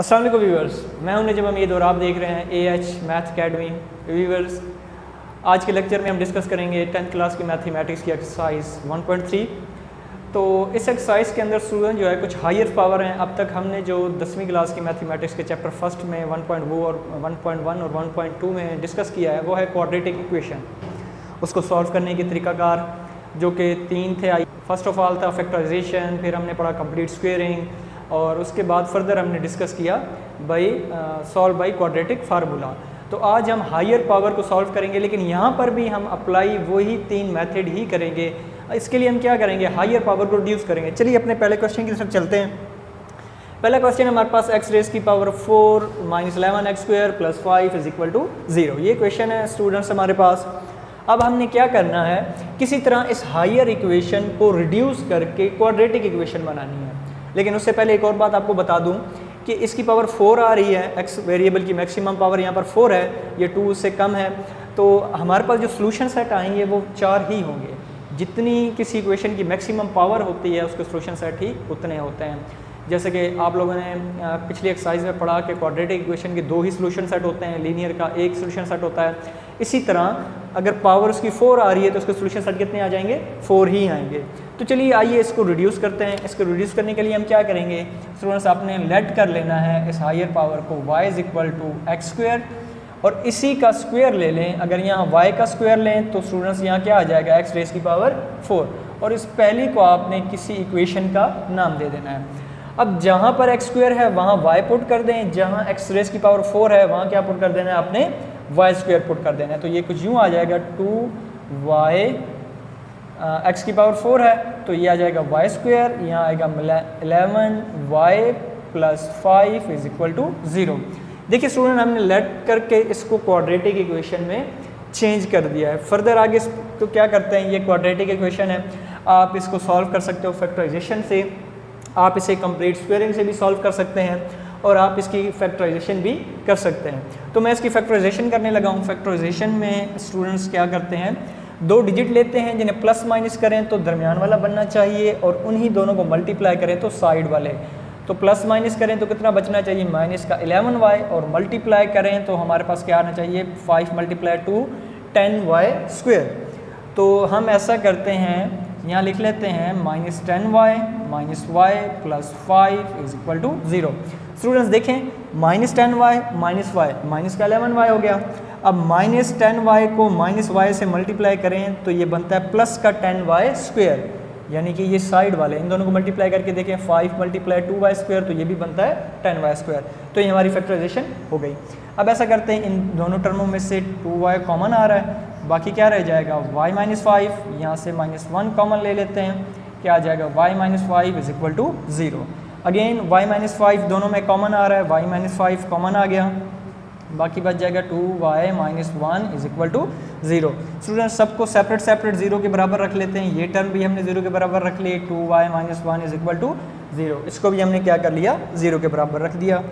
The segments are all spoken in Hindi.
असलम व्यूवर्स मैं हूँ नजब अमीद और आप देख रहे हैं A H math academy viewers आज के लेक्चर में हम डिस्कस करेंगे टेंथ क्लास की मैथमेटिक्स की एक्सरसाइज 1.3 तो इस एक्सरसाइज के अंदर स्टूडेंट जो है कुछ हायर पावर हैं। अब तक हमने जो दसवीं क्लास की मैथमेटिक्स के चैप्टर फ़र्स्ट में 1.1 और 1.1 और 1.2 में डिस्कस किया है, वो है क्वाड्रेटिक इक्वेशन उसको सॉल्व करने के तरीकाकार जो कि तीन थे। फ़र्स्ट ऑफ़ ऑल था फैक्टराइजेशन फिर हमने पढ़ा कंप्लीट स्क्वेयरिंग और उसके बाद फर्दर हमने डिस्कस किया by solve by quadratic formula तो आज हम हायर पावर को सॉल्व करेंगे, लेकिन यहाँ पर भी हम अप्लाई वही तीन मेथड ही करेंगे। इसके लिए हम क्या करेंगे? हायर पावर को रिड्यूस करेंगे। चलिए अपने पहले क्वेश्चन की तरफ़ चलते हैं। पहला क्वेश्चन हमारे पास एक्स रेस की power four minus eleven x square plus five is equal to zero ये क्वेश्चन है स्टूडेंट्स हमारे पास। अब हमने क्या करना है? किसी तरह इस हायर इक्वेशन को रिड्यूस करके क्वाड्रेटिक इक्वेशन बनानी है। लेकिन उससे पहले एक और बात आपको बता दूँ कि इसकी पावर फोर आ रही है एक्स वेरिएबल की मैक्सिमम पावर यहाँ पर फोर है, ये टू उससे कम है। तो हमारे पास जो सोलूशन सेट आएँगे, वो चार ही होंगे। जितनी किसी इक्वेशन की मैक्सिमम पावर होती है, उसके सोलूशन सेट ही उतने होते हैं। जैसे कि आप लोगों ने पिछली एक्सरसाइज में पढ़ा कि क्वाड्रेटिक इक्वेशन के दो ही सोल्यूशन सेट होते हैं लीनियर का एक सोल्यूशन सेट होता है। इसी तरह अगर पावर उसकी फोर आ रही है तो उसके सोल्यूशन सेट कितने आ जाएँगे? फोर ही आएँगे। तो चलिए आइए इसको रिड्यूस करते हैं। इसको रिड्यूस करने के लिए हम क्या करेंगे? स्टूडेंट्स आपने लेट कर लेना है इस हायर पावर को। y is equal to x square और इसी का स्क्वेयर ले लें। अगर यहाँ y का स्क्वेयर लें तो स्टूडेंट्स यहाँ क्या आ जाएगा? x रेस की पावर फोर और इस पहली को आपने किसी इक्वेशन का नाम दे देना है। अब जहाँ पर एक्स स्क्वेयर है, वहाँ वाई पुट कर दें। जहाँ एक्स रेस की पावर फोर है, वहाँ क्या पुट कर देना है आपने? वाई स्क्वेयर पुट कर देना है। तो ये कुछ यूँ आ जाएगा। टू वाई एक्स की पावर फोर है तो ये आ जाएगा वाई स्क्वेयर यहाँ आएगा eleven y plus five is equal to zero देखिए स्टूडेंट हमने लेट करके इसको क्वाड्रेटिक इक्वेशन में चेंज कर दिया है। फर्दर आगे तो क्या करते हैं? ये क्वाड्रेटिक इक्वेशन है। आप इसको सॉल्व कर सकते हो फैक्टराइजेशन से। आप इसे कंप्लीट स्क्वेयरिंग से भी सॉल्व कर सकते हैं और आप इसकी फैक्टराइजेशन भी कर सकते हैं। तो मैं इसकी फैक्टराइजेशन करने लगा हूँ। फैक्टराइजेशन में स्टूडेंट्स क्या करते हैं? दो डिजिट लेते हैं, जिन्हें प्लस माइनस करें तो दरमियान वाला बनना चाहिए और उन्हीं दोनों को मल्टीप्लाई करें तो साइड वाले। तो प्लस माइनस करें तो कितना बचना चाहिए? माइनस का एलेवन वाई और मल्टीप्लाई करें तो हमारे पास क्या आना चाहिए? Five multiply two ten y square तो हम ऐसा करते हैं, यहाँ लिख लेते हैं minus ten y minus y plus five is equal to zero students देखें minus ten y minus y minus का एलेवन वाई हो गया। अब माइनस टेन वाई को माइनस वाई से मल्टीप्लाई करें तो ये बनता है प्लस का टेन वाई स्क्वेयर यानी कि ये साइड वाले, इन दोनों को मल्टीप्लाई करके देखें five multiply two y square तो ये भी बनता है टेन वाई स्क्वेयर तो ये हमारी फैक्टराइजेशन हो गई। अब ऐसा करते हैं, इन दोनों टर्मों में से टू वाई कॉमन आ रहा है। बाकी क्या रह जाएगा? वाई माइनस फाइव यहाँ से माइनस वन कॉमन ले लेते हैं। क्या आ जाएगा? Y minus five is equal to zero again y minus five दोनों में कॉमन आ रहा है वाई माइनस फाइव कॉमन आ गया। बाकी बच जाएगा two y minus one is equal to zero. Student सबको सेपरेट सेपरेट ज़ीरो के बराबर रख लेते हैं। ये टर्म भी हमने ज़ीरो के बराबर रख लिए। Two y minus one is equal to zero. इसको भी हमने क्या कर लिया? ज़ीरो के बराबर रख दिया।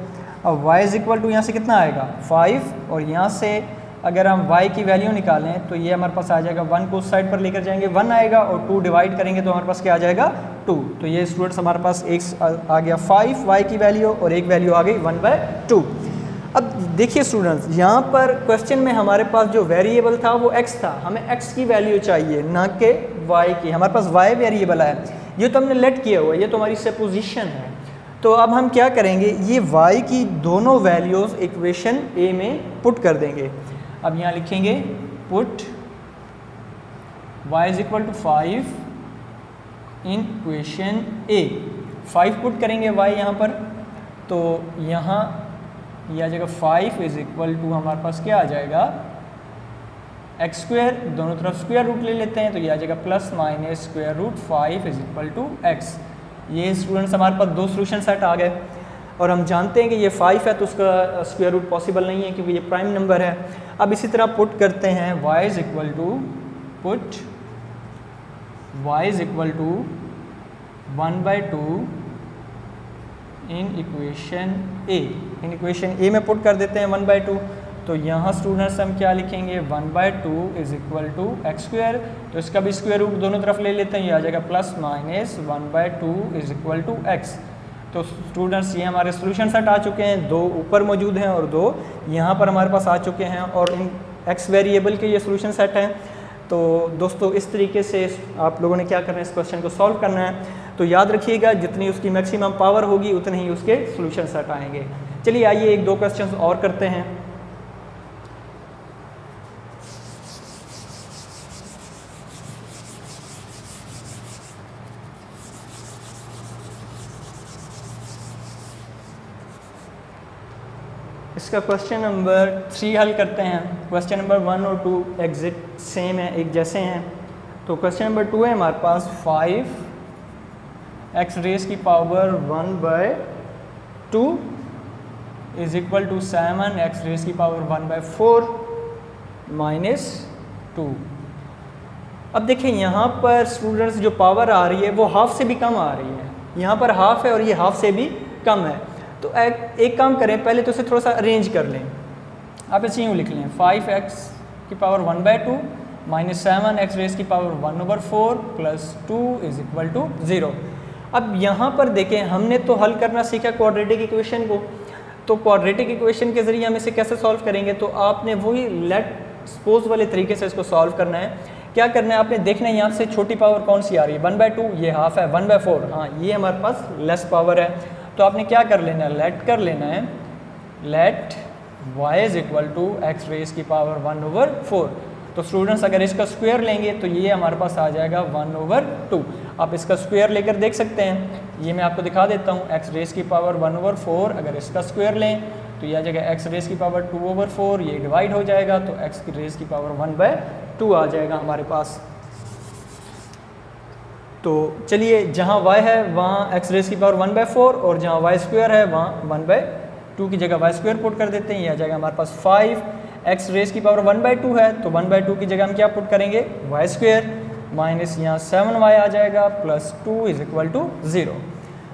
अब वाई इज़ इक्वल टू यहाँ से कितना आएगा? फाइव और यहाँ से अगर हम y की वैल्यू निकालें तो ये हमारे पास आ जाएगा वन को उस साइड पर लेकर जाएँगे। वन आएगा और टू डिवाइड करेंगे तो हमारे पास क्या आ जाएगा? टू तो ये स्टूडेंट्स हमारे पास एक आ गया फाइव y की वैल्यू और एक वैल्यू आ गई वन बाय टू अब देखिए स्टूडेंट्स यहाँ पर क्वेश्चन में हमारे पास जो वेरिएबल था, वो x था। हमें x की वैल्यू चाहिए, ना कि y की। हमारे पास y वेरिएबल है ये तो हमने लेट किया हुआ है, ये तो हमारी सपोजिशन है। तो अब हम क्या करेंगे? ये y की दोनों वैल्यूज़ इक्वेशन ए में पुट कर देंगे। अब यहाँ लिखेंगे put y is equal to five in question A five put करेंगे y यहाँ पर। तो यहाँ यह आ जाएगा फाइव इज़ इक्वल टू हमारे पास क्या आ जाएगा? एक्स स्क्वेयर दोनों तरफ़ स्क्वेयर रूट ले लेते हैं तो ये आ जाएगा plus minus square root five is equal to x ये स्टूडेंट्स हमारे पास दो सोल्यूशन सेट आ गए। और हम जानते हैं कि ये फाइव है तो उसका स्क्वायर रूट पॉसिबल नहीं है, क्योंकि ये प्राइम नंबर है। अब इसी तरह पुट करते हैं, y is equal to put y is equal to one by two in equation A in equation A में पुट कर देते हैं वन बाई टू तो यहाँ स्टूडेंट्स हम क्या लिखेंगे? One by two is equal to x square तो इसका भी स्क्वेयर रूट दोनों तरफ़ ले लेते हैं, ये आ जाएगा plus minus one by two is equal to x तो स्टूडेंट्स ये हमारे सोल्यूशन सेट आ चुके हैं, दो ऊपर मौजूद हैं और दो यहाँ पर हमारे पास आ चुके हैं और इन एक्स वेरिएबल के ये सोल्यूशन सेट हैं. तो दोस्तों, इस तरीके से आप लोगों ने क्या करना है? इस क्वेश्चन को सॉल्व करना है. तो याद रखिएगा, जितनी उसकी मैक्सिमम पावर होगी, उतने ही उसके सोल्यूशन सेट आएँगे. चलिए आइए, एक दो क्वेश्चन और करते हैं। इसका क्वेश्चन नंबर थ्री हल करते हैं। क्वेश्चन नंबर वन और टू एग्जिट सेम है, एक जैसे हैं। तो क्वेश्चन नंबर टू है हमारे पास फाइव एक्स रेस की power one by two is equal to seven x raise की power one by four minus two अब देखें यहाँ पर स्टूडेंट्स जो पावर आ रही है वो हाफ़ से भी कम आ रही है। यहाँ पर हाफ़ है और ये हाफ़ से भी कम है। तो एक, एक काम करें पहले तो उसे थोड़ा सा अरेंज कर लें। आप इसे यूँ लिख लें। फाइव एक्स की power one by two minus seven x raise की power one over four plus two is equal to zero अब यहाँ पर देखें हमने तो हल करना सीखा क्वाड्रेटिक इक्वेशन को। तो क्वाड्रेटिक इक्वेशन के ज़रिए हम इसे कैसे सॉल्व करेंगे? तो आपने वही लेट सपोज़ वाले तरीके से इसको सॉल्व करना है। क्या करना है? आपने देखना है यहाँ से छोटी पावर कौन सी आ रही है? वन बाय टू ये हाफ़ है। वन बाय फोर हाँ ये हमारे पास लेस पावर है। तो आपने क्या कर लेना है? लेट कर लेना है। Let y is equal to x raise की पावर वन ओवर फोर तो स्टूडेंट्स अगर इसका स्क्वायर लेंगे तो ये हमारे पास आ जाएगा वन ओवर टू आप इसका स्क्वायर लेकर देख सकते हैं। ये मैं आपको दिखा देता हूँ एक्स रेस की पावर वन ओवर फोर अगर इसका स्क्वायर लें तो यह जाएगा एक्स रेस की पावर टू ओवर फोर ये डिवाइड हो जाएगा तो एक्स की रेस की पावर वन बाय टू आ जाएगा हमारे पास। तो चलिए, जहाँ y है, वहाँ एक्स रेस की पावर वन बाय फोर और जहाँ वाई स्क्वायर है, वहाँ वन बाय टू की जगह वाई स्क्वायर पुट कर देते हैं। ये आ जाएगा हमारे पास फाइव एक्स रेस की पावर वन बाय टू है तो वन बाय टू की जगह हम क्या पुट करेंगे? वाई स्क्वायर माइनस यहाँ सेवन वाई आ जाएगा, plus two is equal to zero.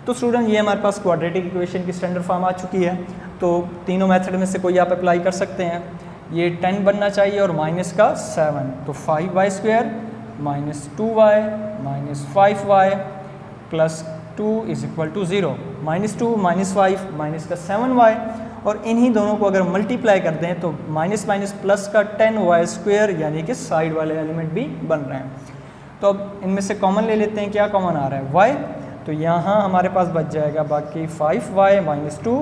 तो स्टूडेंट, ये हमारे पास क्वाड्रेटिक इक्वेशन की स्टैंडर्ड फॉर्म आ चुकी है। तो तीनों मेथड में से कोई आप अप्लाई कर सकते हैं। ये टेन बनना चाहिए और माइनस का सेवन। तो five y square, minus two y, minus five y, plus two is equal to zero. Minus two, minus five, minus का सेवन वाई। और इन्हीं दोनों को अगर मल्टीप्लाई कर दें तो माइनस माइनस प्लस का टेन वाई स्क्वेयर, यानी कि साइड वाले एलिमेंट भी बन रहे हैं। तो अब इनमें से कॉमन ले लेते हैं, क्या कॉमन आ रहा है? वाई तो यहाँ हमारे पास बच जाएगा बाकी five y minus two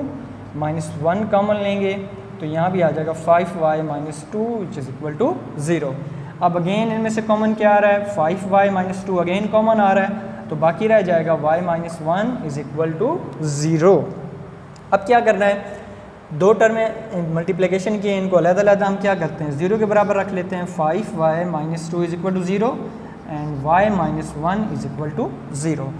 minus one common लेंगे तो यहाँ भी आ जाएगा five y minus two which is equal to zero अब अगेन इनमें से कॉमन क्या आ रहा है? Five y minus two again common आ रहा है तो बाकी रह जाएगा y minus one is equal to zero अब क्या करना है? दो टर्म में मल्टीप्लिकेशन किए इनको अलग अलग हम क्या करते हैं? ज़ीरो के बराबर रख लेते हैं five y minus two is equal to zero and y minus one is equal to zero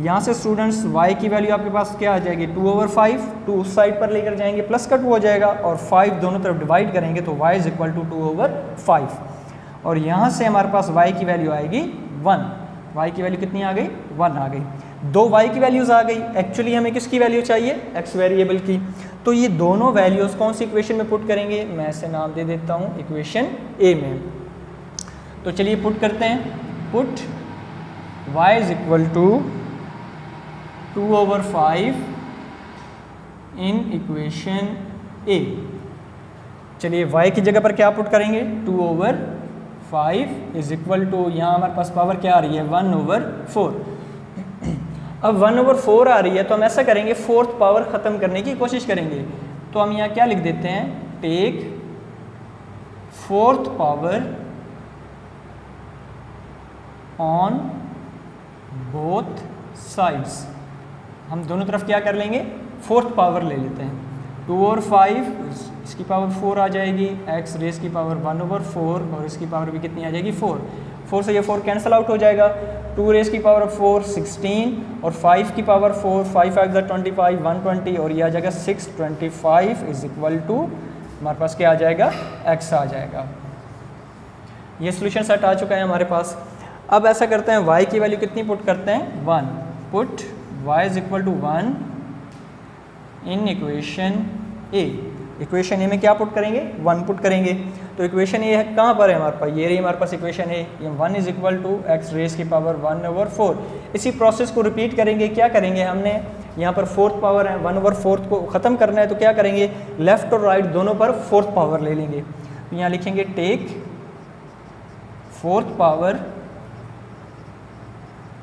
यहाँ से स्टूडेंट्स y की वैल्यू आपके पास क्या आ जाएगी? टू ओवर फाइव टू उस साइड पर लेकर जाएँगे प्लस का टू हो जाएगा और फाइव दोनों तरफ़ डिवाइड करेंगे तो y is equal to two over five और यहाँ से हमारे पास y की वैल्यू आएगी वन y की वैल्यू कितनी आ गई? वन आ गई. दो y की वैल्यूज़ आ गई. एक्चुअली हमें किसकी वैल्यू चाहिए? x वेरिएबल की. तो ये दोनों वैल्यूज़ कौन सी इक्वेशन में पुट करेंगे? मैं इसे नाम दे देता हूँ इक्वेशन ए में. तो चलिए पुट करते हैं. Put y is equal to two over five in equation A चलिए y की जगह पर क्या पुट करेंगे? Two over five is equal to यहाँ हमारे पास पावर क्या आ रही है? वन ओवर फोर अब वन ओवर फोर आ रही है तो हम ऐसा करेंगे फोर्थ पावर ख़त्म करने की कोशिश करेंगे। तो हम यहाँ क्या लिख देते हैं? Take fourth power on both sides हम दोनों तरफ़ क्या कर लेंगे? फोर्थ पावर ले लेते हैं। टू और फाइव इसकी पावर फोर आ जाएगी। एक्स रेस की पावर वन ओवर फोर और इसकी पावर भी कितनी आ जाएगी? फोर फोर से ये फोर कैंसिल आउट हो जाएगा। टू रेस की पावर फोर सिक्सटीन और फाइव की पावर फोर फाइव फाइव ज़ा ट्वेंटी फाइव वन ट्वेंटी और ये आ जाएगा six twenty five is equal to हमारे पास क्या आ जाएगा? एक्स आ जाएगा। ये सोल्यूशन सेट आ चुका है हमारे पास। अब ऐसा करते हैं, y की वैल्यू कितनी पुट करते हैं? One put y is equal to one in equation A equation A में क्या पुट करेंगे? वन पुट करेंगे। तो इक्वेशन ए है, कहाँ पर है हमारे पास? ये रही हमारे पास इक्वेशन ए ये one is equal to x raise की पावर वन ओवर फोर इसी प्रोसेस को रिपीट करेंगे। क्या करेंगे हमने? यहाँ पर फोर्थ पावर है वन ओवर फोर्थ को ख़त्म करना है तो क्या करेंगे? लेफ़्ट और राइट दोनों पर फोर्थ पावर ले लेंगे। तो यहाँ लिखेंगे take fourth power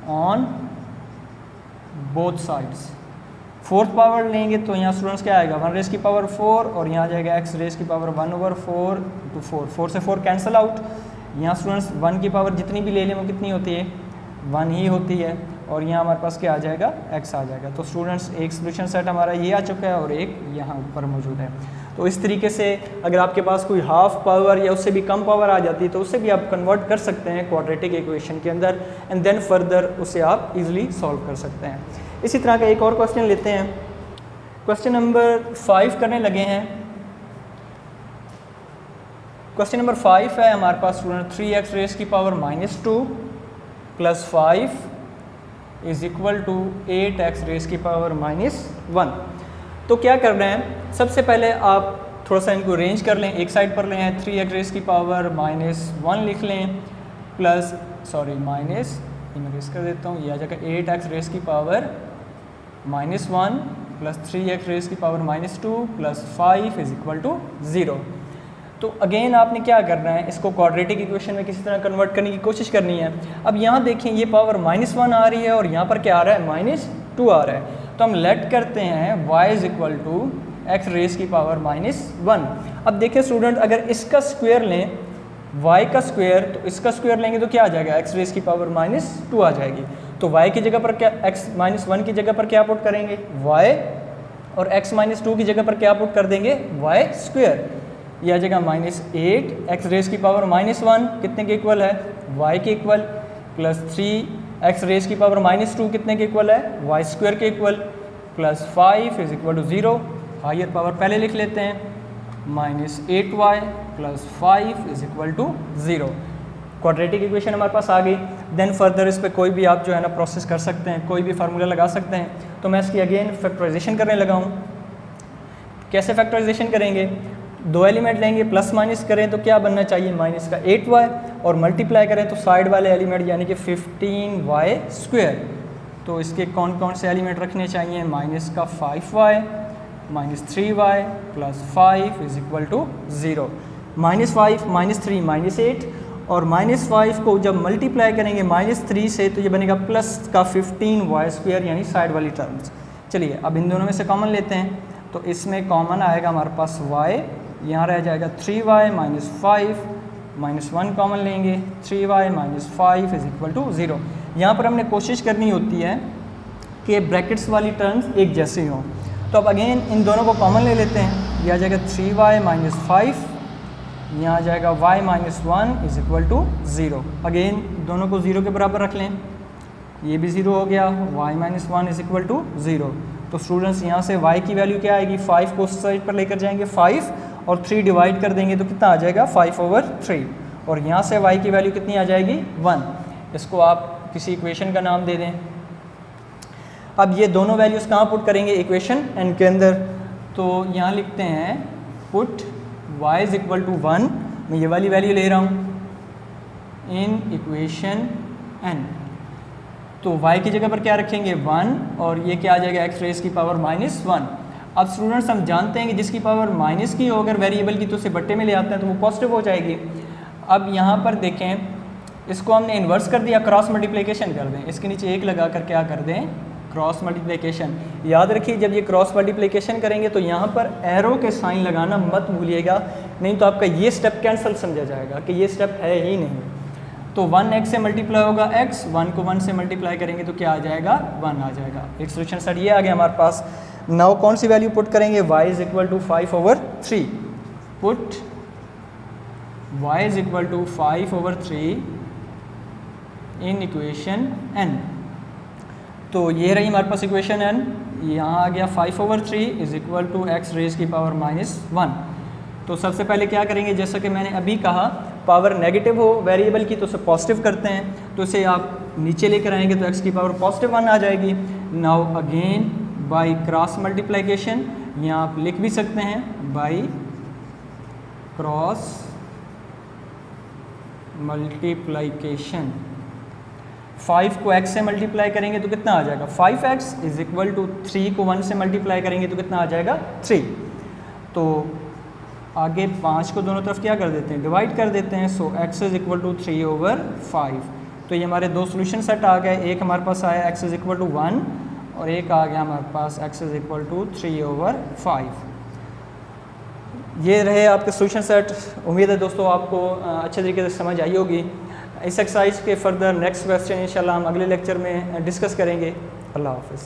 on both sides fourth power लेंगे तो यहाँ स्टूडेंट्स क्या आएगा? वन रेस की पावर फोर और यहाँ जाएगा एक्स रेस की power one over four to four four से फोर कैंसिल आउट यहाँ स्टूडेंट्स वन की पावर जितनी भी ले लें वो कितनी होती है? वन ही होती है और यहाँ हमारे पास क्या आ जाएगा? एक्स आ जाएगा। तो स्टूडेंट्स एक सोल्यूशन सेट हमारा ये आ चुका है और एक यहाँ ऊपर मौजूद है। तो इस तरीके से अगर आपके पास कोई हाफ़ पावर या उससे भी कम पावर आ जाती है तो उससे भी आप कन्वर्ट कर सकते हैं क्वाड्रेटिक इक्वेशन के अंदर एंड देन फर्दर उसे आप इजीली सॉल्व कर सकते हैं। इसी तरह का एक और क्वेश्चन लेते हैं। क्वेश्चन नंबर फाइव करने लगे हैं। क्वेश्चन नंबर फाइव है, हमारे पास स्टूडेंट थ्री एक्स रेस की power minus two plus five is equal to eight x raise की पावर माइनस वन तो क्या कर रहे हैं? सबसे पहले आप थोड़ा सा इनको रेंज कर लें। एक साइड पर लें थ्री एक्स की पावर माइनस वन लिख लें प्लस सॉरी माइनस मैं रेस कर देता हूँ, ये आ जाएगा एट एक्स रेस की power minus one plus three x raise की power minus two plus five is equal to zero तो अगेन आपने क्या करना है? इसको क्वाड्रेटिक इक्वेशन में किसी तरह कन्वर्ट करने की कोशिश करनी है। अब यहाँ देखें, ये पावर माइनस वन आ रही है और यहाँ पर क्या आ रहा है? माइनस टू आ रहा है। तो हम लेट करते हैं y is equal to x raise की पावर माइनस वन अब देखिए स्टूडेंट अगर इसका स्क्वेयर लें, y का स्क्वेयर तो इसका स्क्वेयर लेंगे तो क्या आ जाएगा? x रेस की पावर माइनस टू आ जाएगी। तो y की जगह पर क्या, x माइनस वन की जगह पर क्या पुट करेंगे? y और x माइनस टू की जगह पर क्या पुट कर देंगे? y स्क्वेयर ये आ जाएगा माइनस एट एक्स रेस की पावर माइनस वन कितने के इक्वल है? y के equal plus three x raise की पावर माइनस टू कितने के इक्वल है? वाई स्क्वेयर के equal plus five is equal to zero higher power पहले लिख लेते हैं। Minus eight y plus five is equal to zero quadratic equation हमारे पास आ गई। देन फर्दर इस पर कोई भी आप जो है ना प्रोसेस कर सकते हैं, कोई भी फार्मूला लगा सकते हैं। तो मैं इसकी अगेन फैक्टराइजेशन करने लगा हूँ। कैसे फैक्टराइजेशन करेंगे? दो एलिमेंट लेंगे प्लस माइनस करें तो क्या बनना चाहिए? माइनस का एट वाई और मल्टीप्लाई करें तो साइड वाले एलिमेंट यानी कि फिफ्टीन वाई स्क्वेयर तो इसके कौन कौन से एलिमेंट रखने चाहिए? माइनस का five y minus three y plus five is equal to zero minus five minus three minus eight और माइनस फाइव को जब मल्टीप्लाई करेंगे माइनस थ्री से तो ये बनेगा प्लस का फिफ्टीन वाई स्क्वेयर यानी साइड वाली टर्म्स चलिए, अब इन दोनों में से कॉमन लेते हैं। तो इसमें कॉमन आएगा हमारे पास वाई यहाँ रह जाएगा three y minus five minus one common लेंगे। Three y minus five is equal to zero यहाँ पर हमने कोशिश करनी होती है कि ब्रैकेट्स वाली टर्म्स एक जैसे हों। तो अब अगेन इन दोनों को कॉमन ले लेते हैं। यह आ जाएगा थ्री वाई माइनस फाइव यहाँ आ जाएगा y minus one is equal to zero again दोनों को ज़ीरो के बराबर रख लें। ये भी ज़ीरो हो गया। Y minus one is equal to zero तो स्टूडेंट्स यहाँ से y की वैल्यू क्या आएगी? फाइव को उस साइड पर लेकर जाएँगे। फाइव और थ्री डिवाइड कर देंगे तो कितना आ जाएगा? फाइव ओवर थ्री और यहाँ से वाई की वैल्यू कितनी आ जाएगी? वन इसको आप किसी इक्वेशन का नाम दे दें। अब ये दोनों वैल्यूज़ कहाँ पुट करेंगे? इक्वेशन एन के अंदर। तो यहाँ लिखते हैं put y is equal to one मैं ये वाली वैल्यू ले रहा हूँ। इन इक्वेशन एन तो y की जगह पर क्या रखेंगे? वन और ये क्या आ जाएगा? एक्स रेस की पावर माइनस वन अब स्टूडेंट्स हम जानते हैं कि जिसकी पावर माइनस की हो, अगर वेरिएबल की तो उसे बट्टे में ले आते हैं तो वो पॉजिटिव हो जाएगी। अब यहाँ पर देखें, इसको हमने इन्वर्स कर दिया क्रॉस मल्टीप्लिकेशन कर दें। इसके नीचे एक लगा कर क्या कर दें? क्रॉस मल्टीप्लिकेशन याद रखिए, जब ये क्रॉस मल्टीप्लिकेशन करेंगे तो यहाँ पर एरो के साइन लगाना मत भूलिएगा, नहीं तो आपका ये स्टेप कैंसिल समझा जाएगा कि ये स्टेप है ही नहीं। तो वन एक्स से मल्टीप्लाई होगा एक्स वन को वन से मल्टीप्लाई करेंगे तो क्या आ जाएगा? वन आ जाएगा। एक सोल्यूशन सर ये आ गया हमारे पास। नाउ कौन सी वैल्यू पुट करेंगे? Y is equal to five over three put y is equal to five over three in equation N तो ये रही हमारे पास इक्वेशन एन यहाँ आ गया five over three is equal to x raise की पावर माइनस वन तो सबसे पहले क्या करेंगे? जैसा कि मैंने अभी कहा पावर नेगेटिव हो वेरिएबल की तो उसे पॉजिटिव करते हैं। तो इसे आप नीचे लेकर आएँगे तो एक्स की पावर पॉजिटिव वन आ जाएगी। Now again by cross multiplication यहाँ आप लिख भी सकते हैं बाई क्रॉस मल्टीप्लीकेशन फाइव को एक्स से मल्टीप्लाई करेंगे तो कितना आ जाएगा? Five x is equal to three को वन से मल्टीप्लाई करेंगे तो कितना आ जाएगा? थ्री तो आगे पाँच को दोनों तरफ़ क्या कर देते हैं? डिवाइड कर देते हैं so x is equal to three over five तो ये हमारे दो सोल्यूशन सेट आ गए, एक हमारे पास आया x is equal to one और एक आ गया हमारे पास, x is equal to three over five ये रहे आपके सोल्यूशन सेट उम्मीद है दोस्तों आपको अच्छे तरीके से समझ आई होगी। इस एक्सरसाइज के फर्दर नेक्स्ट क्वेश्चन इंशाल्लाह हम अगले लेक्चर में डिस्कस करेंगे। अल्लाह हाफिज़।